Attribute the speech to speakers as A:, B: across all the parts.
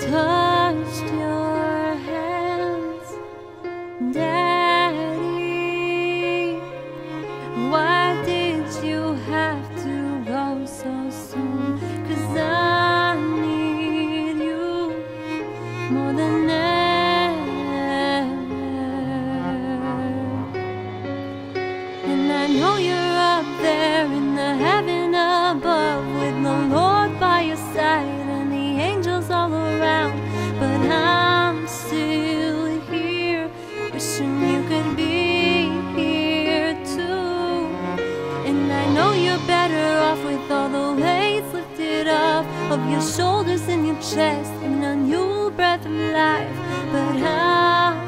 A: touched your hands. Daddy, why did you have to go so you're better off with all the weights lifted off of your shoulders and your chest and a new breath of life. But I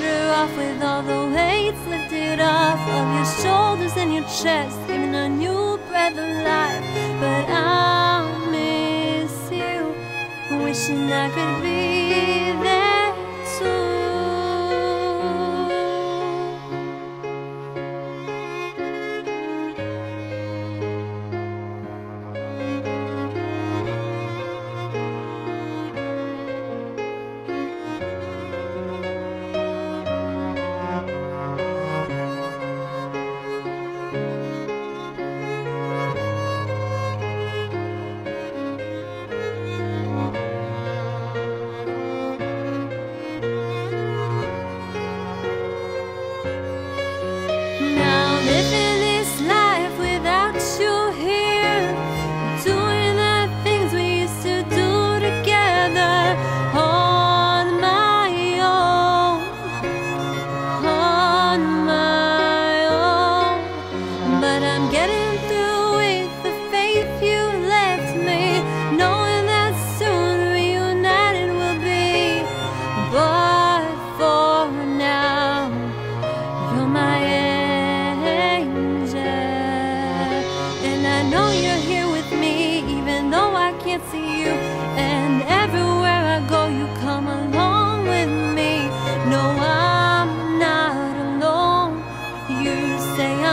A: better off with all the weights lifted off of your shoulders and your chest, giving a new breath of life. But I'll miss you, wishing I could be there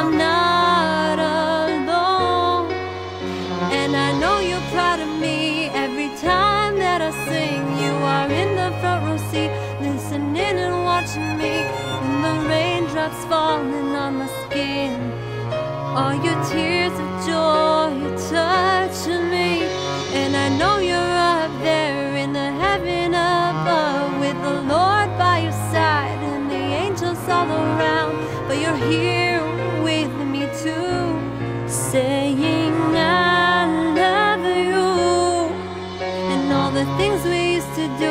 A: I'm not alone. And I know you're proud of me every time that I sing. You are in the front row seat, listening and watching me. And the raindrops falling on my skin. All your tears of joy, you're touching me. And I know you're up there in the heaven above with the Lord by your side and the angels all around. But you're here. things we used to do.